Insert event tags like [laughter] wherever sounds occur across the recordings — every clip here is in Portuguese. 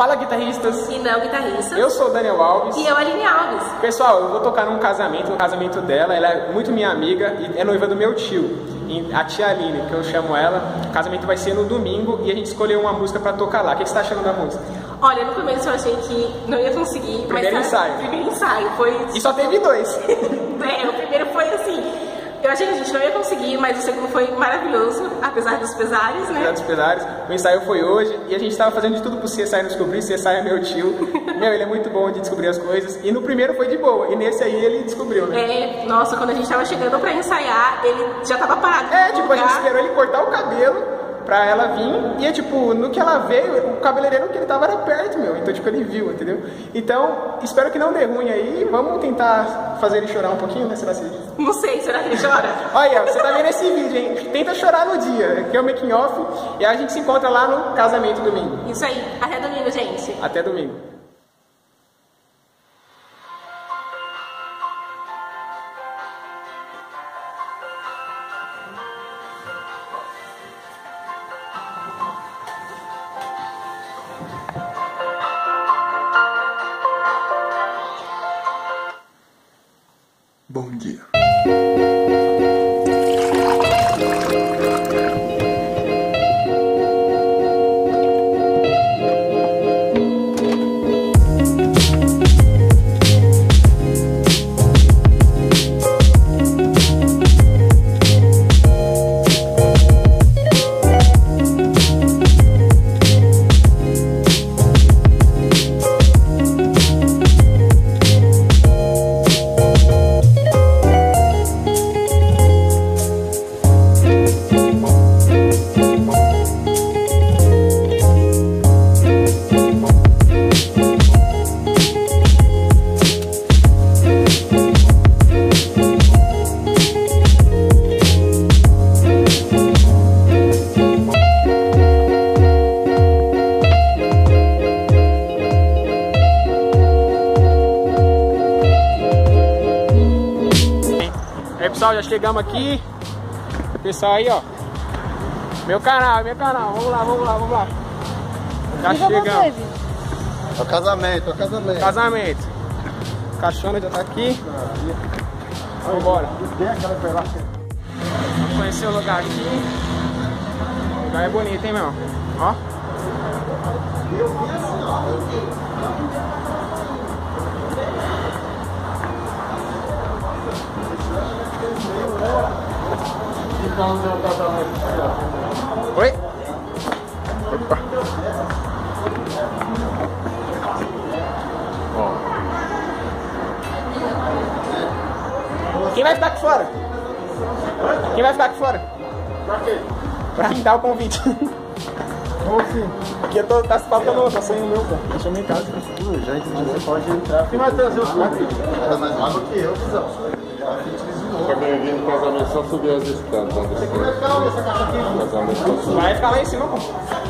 Fala guitarristas. E não guitarristas. Eu sou o Daniel Alves. E eu, Aline Alves. Pessoal, eu vou tocar num casamento, no casamento dela. Ela é muito minha amiga e é noiva do meu tio, a tia Aline, que eu chamo ela. O casamento vai ser no domingo e a gente escolheu uma música pra tocar lá. O que você tá achando da música? Olha, no começo eu achei que não ia conseguir. Primeiro mas, ensaio. Primeiro ensaio. Foi. E só teve dois. [laughs] é, o primeiro foi assim. Eu achei que a gente não ia conseguir, mas o segundo foi maravilhoso, apesar dos pesares, né? Apesar dos pesares. O ensaio foi hoje e a gente estava fazendo de tudo pro CSI não descobrir. CSI é meu tio. [laughs] meu, ele é muito bom de descobrir as coisas. E no primeiro foi de boa. E nesse aí ele descobriu, né? É, nossa, quando a gente tava chegando pra ensaiar, ele já tava parado. É, tipo, lugar. a gente esperou ele cortar o cabelo pra ela vir. E é tipo, no que ela veio, o cabeleireiro que ele tava era perto, meu. Então, tipo, ele viu, entendeu? Então, espero que não dê ruim aí. Vamos tentar fazer ele chorar um pouquinho, né? Será que Não sei, será que ele chora? Olha, você tá vendo esse vídeo, hein? Tenta chorar no dia. Aqui é o making off. E a gente se encontra lá no casamento domingo. Isso aí. Até domingo, gente. Até domingo. Chegamos aqui. Pessoal aí, ó. Meu canal, meu canal. Vamos lá, vamos lá, vamos lá. Já chegamos. É o casamento, é o casamento. Casamento. Caixona já tá aqui. Vamos embora. Vamos conhecer o lugar aqui. O lugar é bonito, hein, meu? Opa. Quem vai ficar aqui fora? Quem vai ficar aqui fora? Pra quê? Pra me dar o convite. Como assim? Aqui eu tô, tá faltando, tá sem o meu, pô. Deixa eu em casa. Hum, já entendi. Você pode entrar. Quem vai trazer os quatro? É mais rápido que eu, Fizão. Quem vir no casamento, só subir as escadas. Você aqui vai ficar onde essa caixa aqui? Vai ficar lá em cima, pô.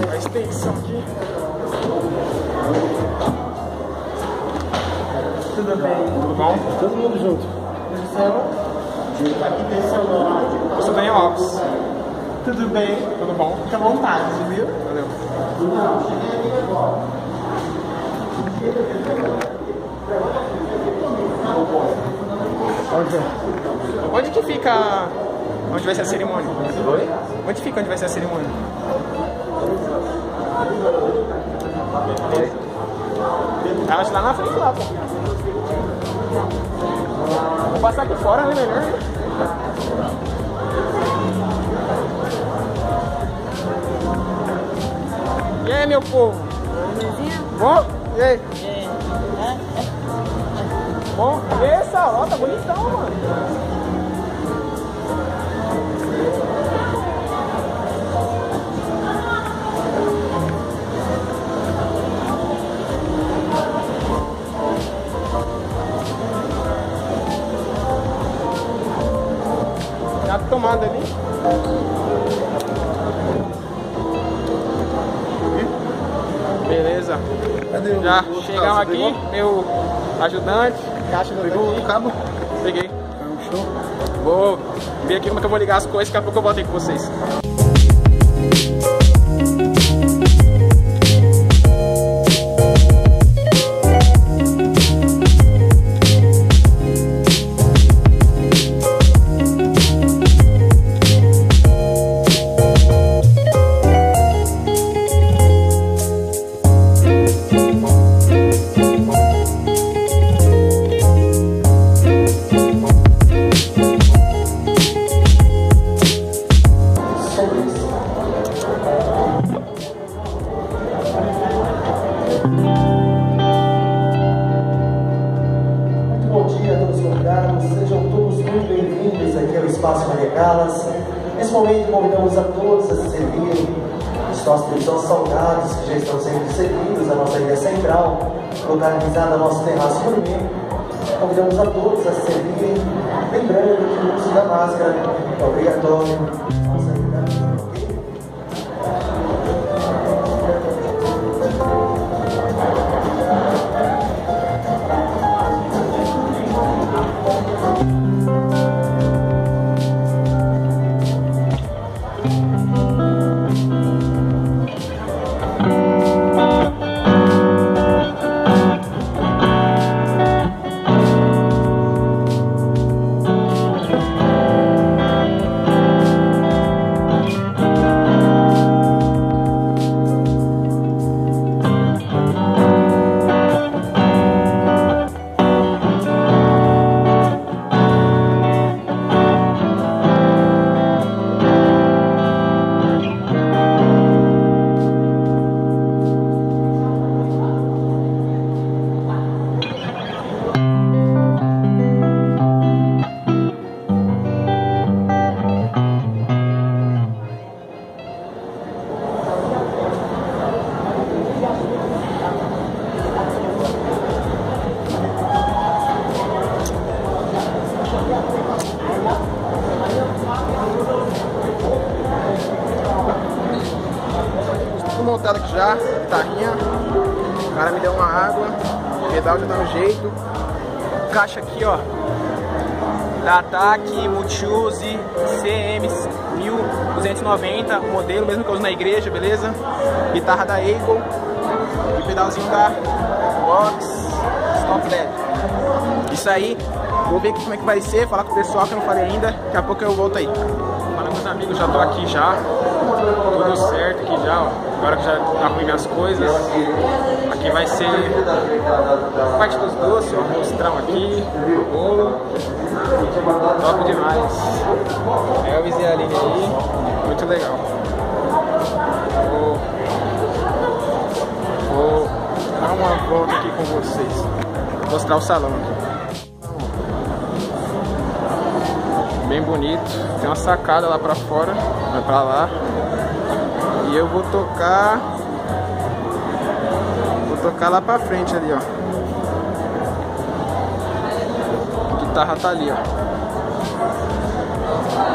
A extensão aqui. Tudo bem? Tudo bom? Todo mundo junto. Aqui tem seu nome. Eu sou Daniel Alves. Tudo bem? Tudo bom? Fica à vontade, viu? Valeu. Onde? Onde que fica. Onde vai ser a cerimônia? Oi? Onde fica onde vai ser a cerimônia? Ela está lá na frente lá, pô. Vou passar aqui fora, né? Melhor. né? E aí, meu povo? Bom? E aí? Bom? E aí, Sal? Ó, tá bonitão, mano. Aqui, meu ajudante, caixa pegou o cabo? Peguei. Vou ver aqui como é que eu vou ligar as coisas, daqui a pouco eu volto aí com vocês. Localizada no nosso terraço gourmet. Convidamos a todos a se servirem, lembrando que o uso da máscara é obrigatório. Caixa aqui, ó. Da Ataque Multiuse CM 1290, o modelo mesmo que eu uso na igreja, beleza? Guitarra da Eagle e pedalzinho da Box Stop. Isso aí, vou ver aqui como é que vai ser, falar com o pessoal que eu não falei ainda, daqui a pouco eu volto aí. Fala meus amigos, já tô aqui já, tudo certo aqui já, ó. Agora que já arrumei minhas coisas, aqui vai ser parte dos doces, ó, mostrão aqui, bolo, top demais. Elvis e a Aline aí, muito legal. Vou, vou dar uma volta aqui com vocês, mostrar o salão aqui. bem bonito. Tem uma sacada lá pra fora, vai pra lá. E eu vou tocar. Vou tocar lá pra frente ali, ó. A guitarra tá ali, ó.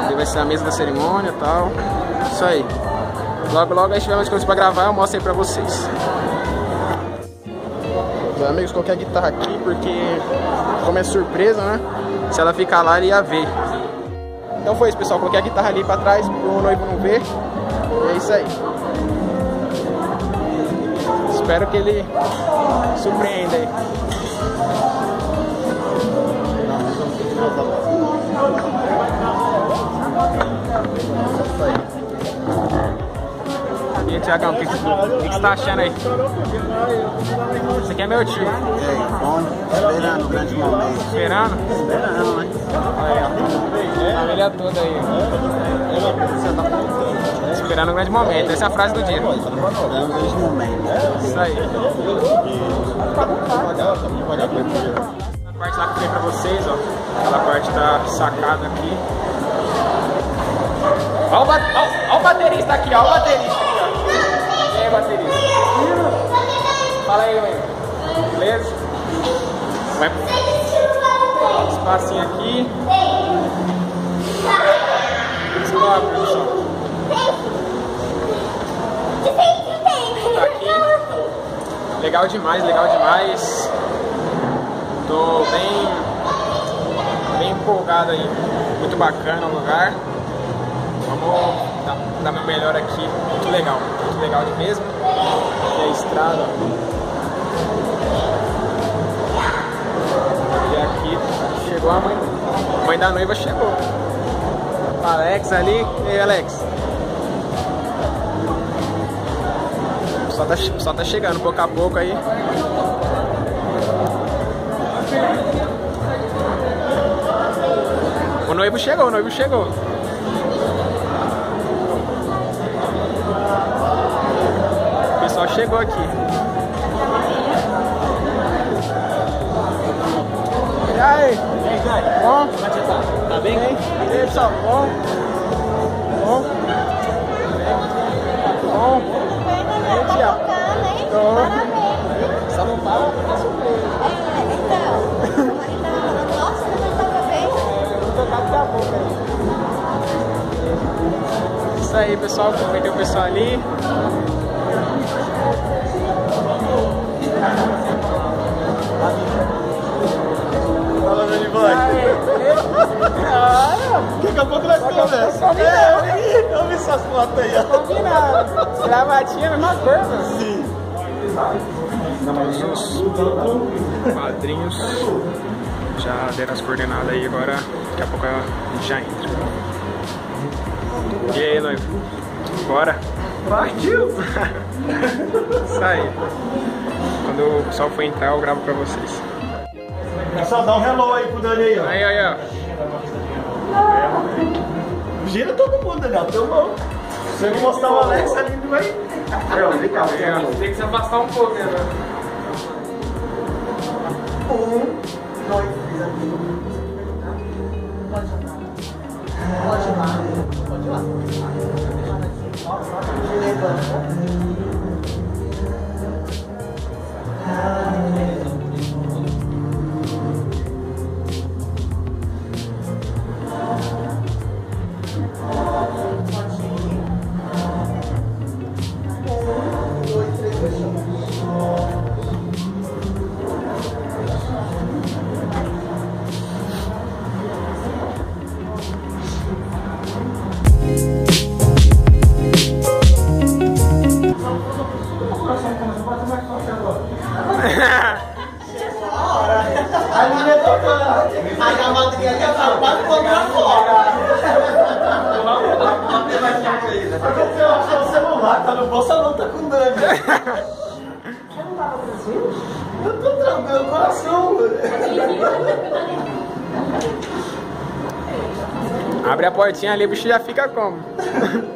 Ali vai ser a mesa da cerimônia e tal. Isso aí. Logo, logo aí tiver mais coisas pra gravar, eu mostro aí pra vocês. Meus amigos, coloquei a guitarra aqui porque, como é surpresa, né? Se ela ficar lá, ele ia ver. Então foi isso, pessoal. Coloquei a guitarra ali pra trás pro noivo não ver. E é isso aí. Espero que ele surpreenda aí. E aí, Tiagão, o que, que, o que você tá achando aí? Esse aqui é meu tio. Aí, bom? Esperando o grande momento. Esperando? Esperando, né? Aí, ó. Família toda aí. ó. Esperando um grande momento. Essa é a frase do dia. Esperando o grande momento. Isso aí. A parte lá que eu falei pra vocês, ó. Aquela parte da sacada aqui. Ó o, ba ó, ó o baterista aqui, ó. ó o baterista aqui, ó. E aí, baterista? Fala aí, oi. Beleza? Vai. Espacinho aqui. Stop, produção. Legal demais, legal demais. Tô bem, bem empolgado aí. Muito bacana o lugar. Vamos dar, dar meu melhor aqui. Muito legal, muito legal mesmo. E a estrada. E aqui chegou a mãe. A mãe da noiva chegou. Alex ali. E Alex? Só tá, só tá chegando pouco a pouco aí. O noivo chegou, o noivo chegou. O pessoal chegou aqui. E aí? Bom? Tá bem? E aí, pessoal? Bom? Bom? Bom? E aí, tia? Tô. Só não fala porque é surpresa. Eu vou tocar daqui a pouco aí. Isso aí, pessoal. Cumprimentei o pessoal ali. Fala, meu. [laughs] Daqui a pouco nós conversamos. É, eu vi essas fotos aí, ó. Combinado. Gravatinha, mesma coisa. Sim. Os padrinhos já deram as coordenadas aí, agora daqui a pouco a gente já entra. E aí, noivo? Bora? Partiu! [laughs] Isso aí. Quando o pessoal for entrar, eu gravo pra vocês. Pessoal, dá um hello aí pro Dani aí, ó. Aí, aí, ó. Gira todo mundo, Daniel. Teu mão. Se você não mostrar o Alex ali, não vai. Aí, ó, vem cá, vem cá. Tem que se afastar um pouco, né? Um, Abre a portinha ali, o bicho já fica como? [laughs]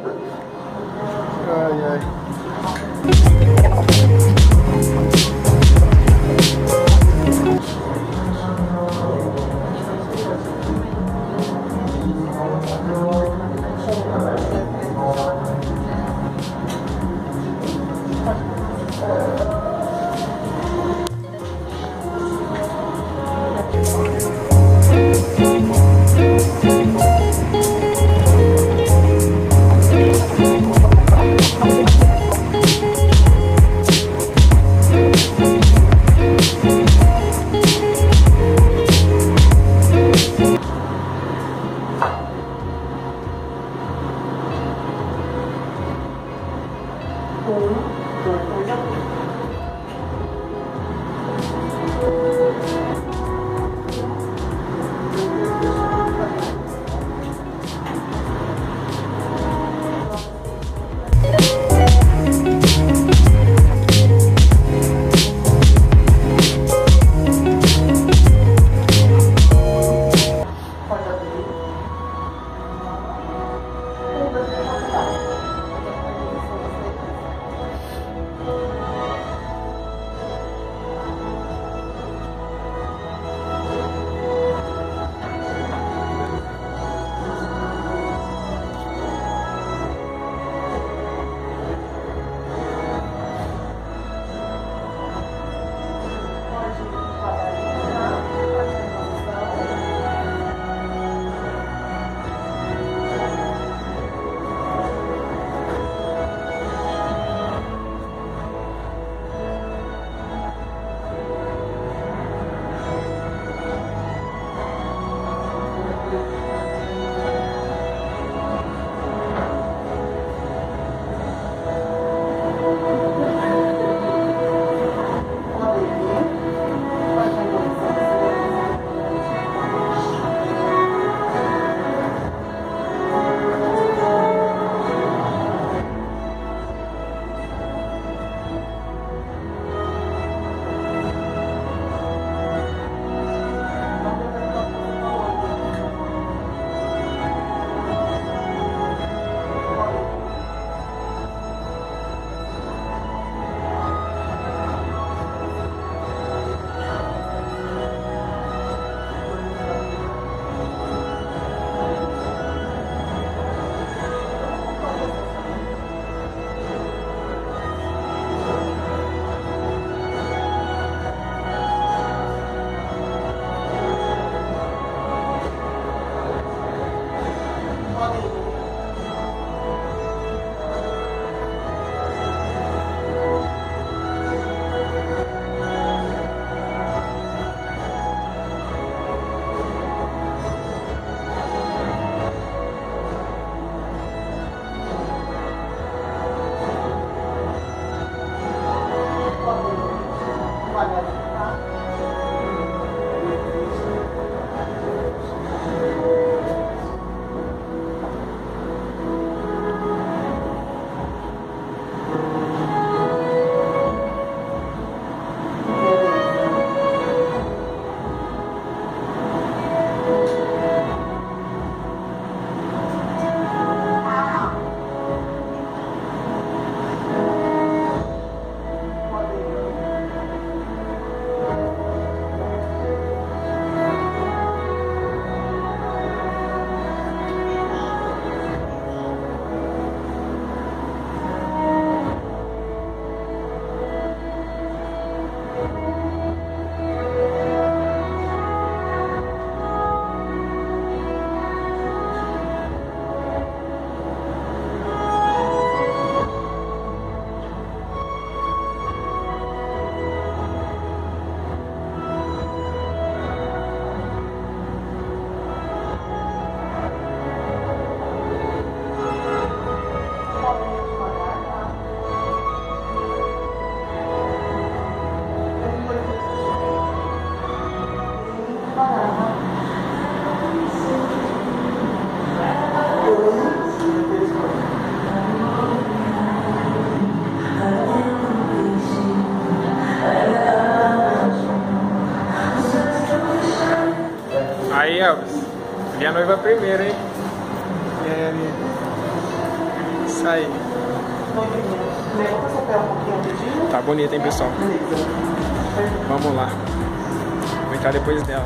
Entrar depois dela.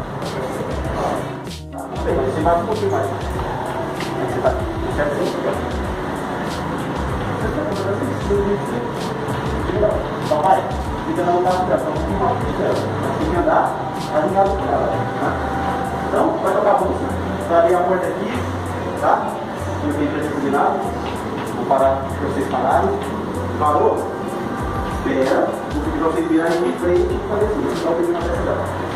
Papai, fica na vontade dela, mais. Tem que andar com ela. Então, vai tocar a música. Vai abrir a porta aqui, tá? Não tem preço combinado. Vou parar pra vocês pararem. Parou? Espera. Pedir pra vocês virarem em frente e fazer assim. Então, pedir na peça dela.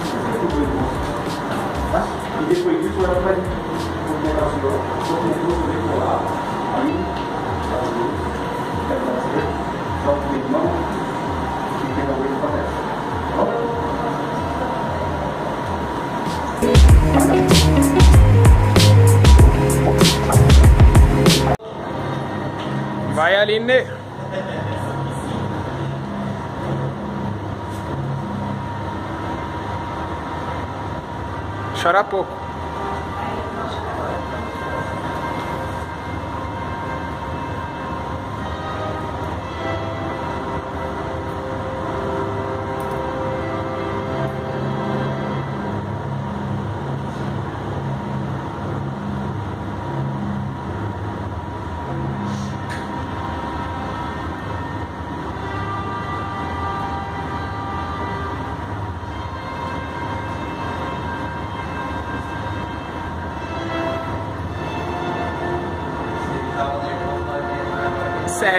Tá? E depois disso ela vai movimentar o senhor, movimentou o dedo lá, aí, tá tudo, quer fazer, só o dedo não, e pega o dedo pra testa. Tá bom? Vai, Aline! Chora pouco.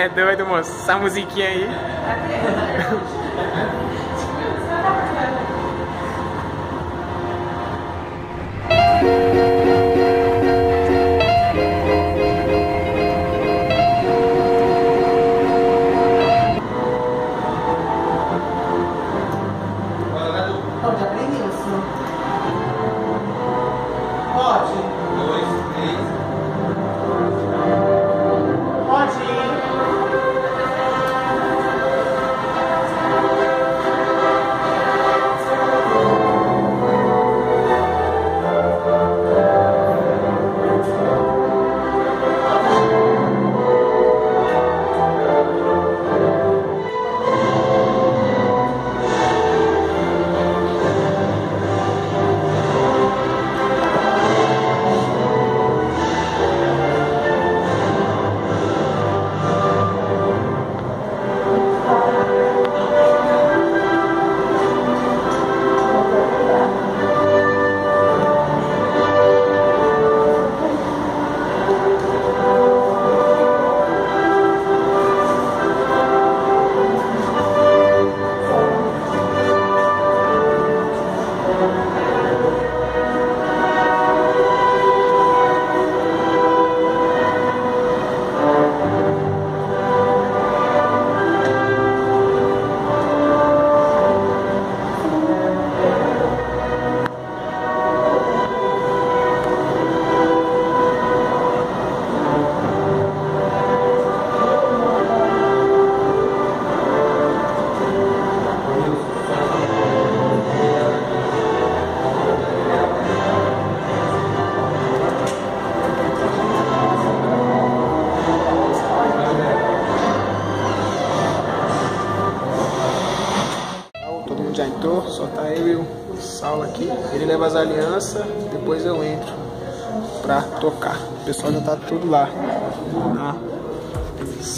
É doido, moço. Essa musiquinha aí. [laughs]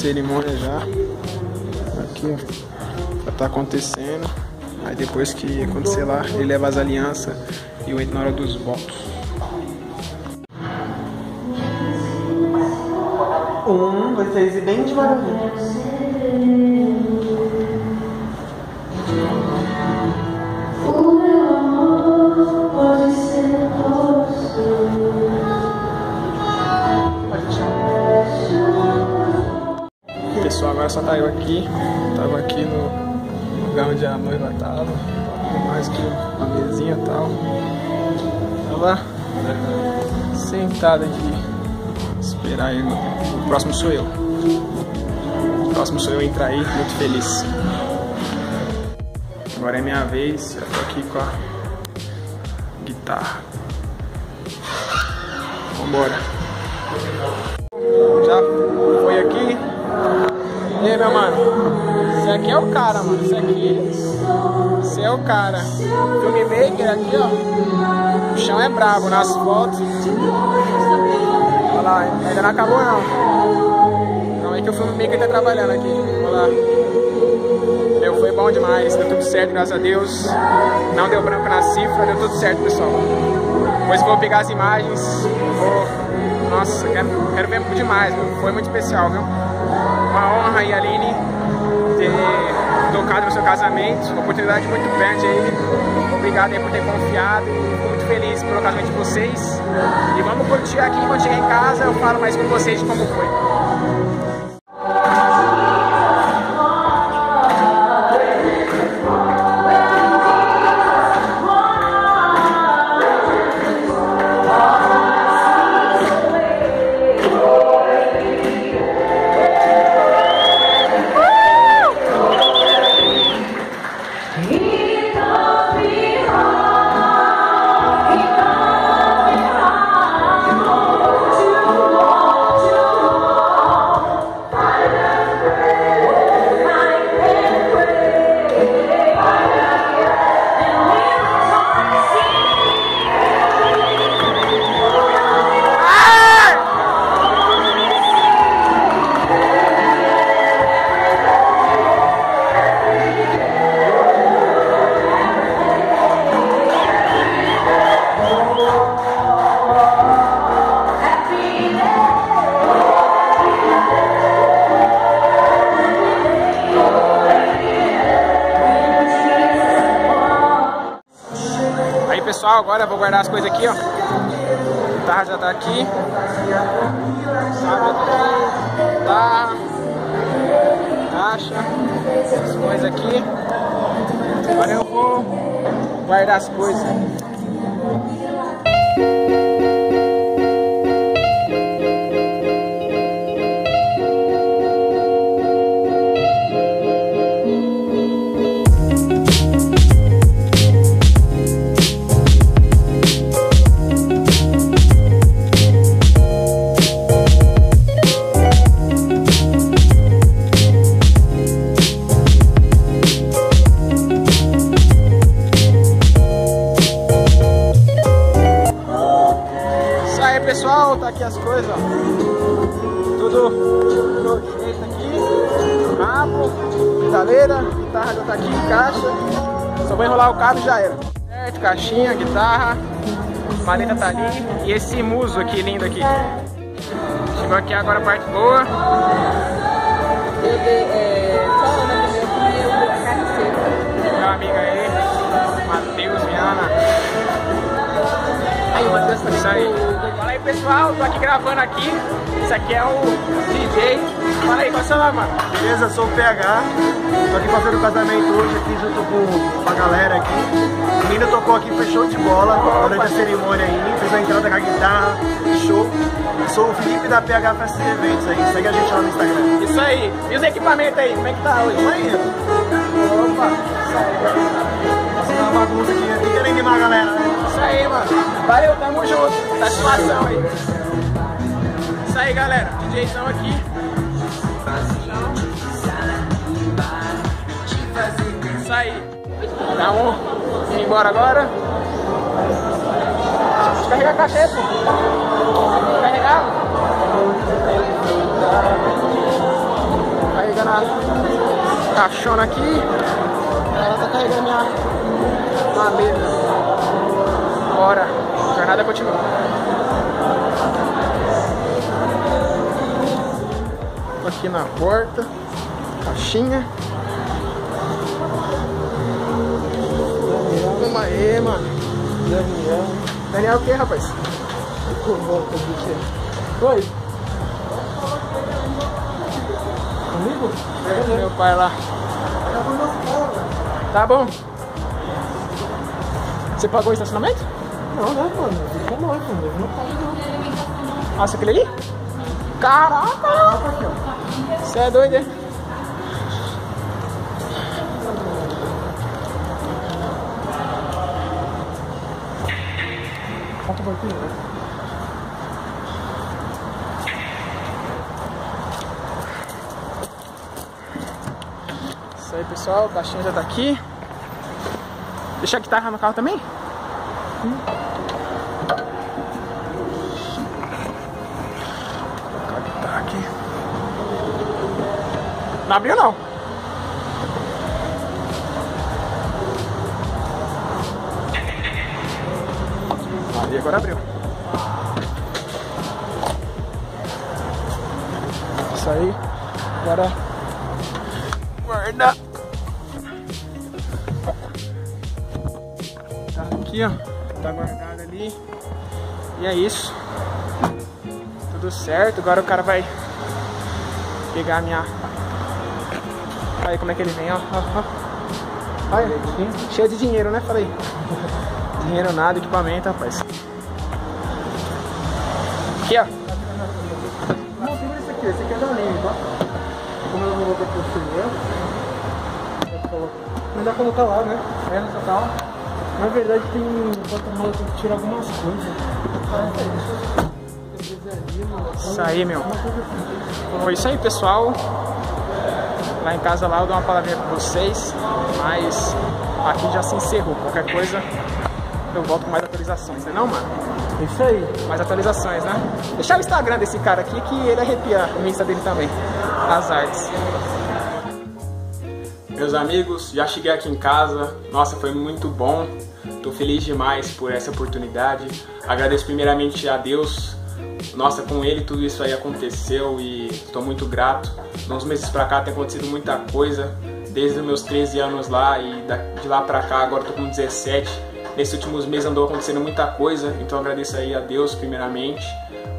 cerimônia já. Aqui, ó. Já tá acontecendo. Aí depois que acontecer lá, ele leva as alianças e eu entro na hora dos votos. Um, dois, três e bem devagarzinho. Agora só tá eu aqui. Tava aqui no lugar onde a noiva tava. Mais que uma mesinha e tal. Tava sentado aqui. Esperar ele. O próximo sou eu. O próximo sou eu entrar aí, muito feliz. Agora é minha vez. Eu tô aqui com a guitarra. Vambora. Já foi aqui. E aí, meu mano? Esse aqui é o cara, mano. Esse aqui. Esse é o cara. Filmmaker aqui, ó. O chão é brabo nas fotos. Olha lá, ainda não acabou não. Calma aí que o filmmaker tá trabalhando aqui. Olha lá. Meu, foi bom demais, deu tudo certo, graças a Deus. Não deu branco na cifra, deu tudo certo, pessoal. Depois vou pegar as imagens, vou... Nossa, quero, quero ver demais, meu. foi muito especial, viu? Uma honra aí, Aline, ter tocado no seu casamento, uma oportunidade muito grande aí. Obrigado aí por ter confiado, muito feliz pelo casamento de vocês. E vamos curtir aqui, quando chegar em casa eu falo mais com vocês de como foi. Pessoal, agora vou guardar as coisas aqui, ó. Tá já tá aqui. Tá. Caixa. As coisas aqui. Agora eu vou guardar as coisas. Maleta tá ali. E esse muso aqui lindo aqui. Chegou aqui agora a parte boa. Meu amigo aí, Matheus Viana. Isso aí. Aí, pessoal, tô aqui gravando aqui. Esse aqui é o DJ. Fala aí, qual é o seu nome, mano? Beleza, sou o PH. Tô aqui fazendo o casamento hoje aqui junto com a galera aqui. O menino tocou aqui, foi show de bola durante a cerimônia aí, fez a entrada com a guitarra, show. Sou o Felipe da PH Festas e Eventos aí, segue a gente lá no Instagram. Isso aí. E os equipamentos aí, como é que tá hoje? Tamo aí. Opa! Essa é uma bagunça aqui, tem que animar a galera, né? Isso aí, mano. Valeu, tamo junto. Satisfação aí. Isso aí, galera. DJzão aqui. Isso aí. Vamos indo embora agora. Carregar a caixa pô. Carregar. Carregando a caixona aqui. Ela tá carregando minha maleta. Bora, a jornada continua. Aqui na porta, caixinha. Vamos aí, mano. Daniel. Daniel o que, rapaz? Oi. Comigo? Meu pai lá. Tá bom. Você pagou o estacionamento? não, né, mano? Eu fico com mano. Eu não pago, não. Nossa, aquele ali? Caraca! Você é doido, hein? Falta o pouquinho, né? Isso aí, pessoal. O caixinha já tá aqui. Deixar a guitarra no carro também? Hum. Não abriu não. Ali agora abriu. Isso aí. Agora guarda. Tá aqui, ó. Tá guardado ali. E é isso. Tudo certo. Agora o cara vai pegar a minha. Aí como é que ele vem, ó. ó, ó. Olha, cheio de dinheiro, né? Falei. Dinheiro nada, equipamento, rapaz. Aqui, ó. Não, tem esse aqui, esse aqui é da Leme, tá? Como eu não vou cinema, mas dá pra colocar lá, né? É, no total. Na verdade tem porta-mala, tem que tirar algumas coisas. Isso aí, meu. Foi isso aí, pessoal. Lá em casa lá eu dou uma palavrinha pra vocês, mas aqui já se encerrou. Qualquer coisa eu volto com mais atualizações, né não, mano? Isso aí. Mais atualizações, né? Deixar o Instagram desse cara aqui que ele arrepia o Insta dele também. As artes. Meus amigos, já cheguei aqui em casa. Nossa, foi muito bom. Tô feliz demais por essa oportunidade. Agradeço primeiramente a Deus. Nossa, com ele tudo isso aí aconteceu e estou muito grato. Nos meses pra cá tem acontecido muita coisa. Desde os meus 13 anos lá e de lá pra cá, agora tô com 17 Nesses últimos meses andou acontecendo muita coisa, então agradeço aí a Deus primeiramente.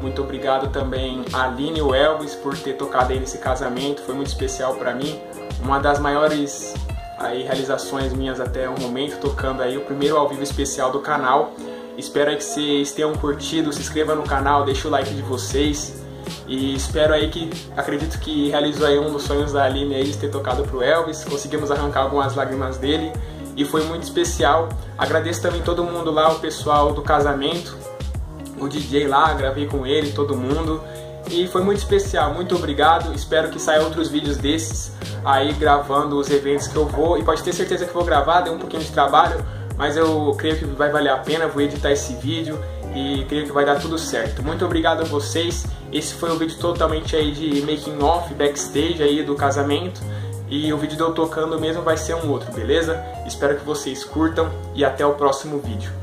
Muito obrigado também a Aline e o Elvis por ter tocado aí nesse casamento, foi muito especial para mim. Uma das maiores aí realizações minhas até o momento, tocando aí o primeiro ao vivo especial do canal. Espero que vocês tenham curtido, se inscreva no canal, deixa o like de vocês. E espero aí que, acredito que realizou aí um dos sonhos da Aline aí de ter tocado pro Elvis. Conseguimos arrancar algumas lágrimas dele e foi muito especial. Agradeço também todo mundo lá, o pessoal do casamento, o DJ lá, gravei com ele, todo mundo. E foi muito especial, muito obrigado. Espero que saia outros vídeos desses aí gravando os eventos que eu vou. E pode ter certeza que vou gravar, deu um pouquinho de trabalho, mas eu creio que vai valer a pena. Vou editar esse vídeo e creio que vai dar tudo certo. Muito obrigado a vocês. Esse foi um vídeo totalmente aí de making off, backstage aí do casamento. E o vídeo de eu tocando mesmo vai ser um outro, beleza? Espero que vocês curtam e até o próximo vídeo.